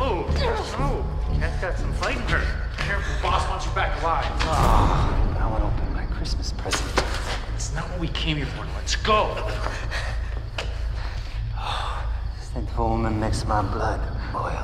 Whoa. No. Cat's got some fight in her. Careful, boss wants you back alive. Ah, oh, now it open my Christmas present. It's not what we came here for. Let's go. That woman makes my blood boil.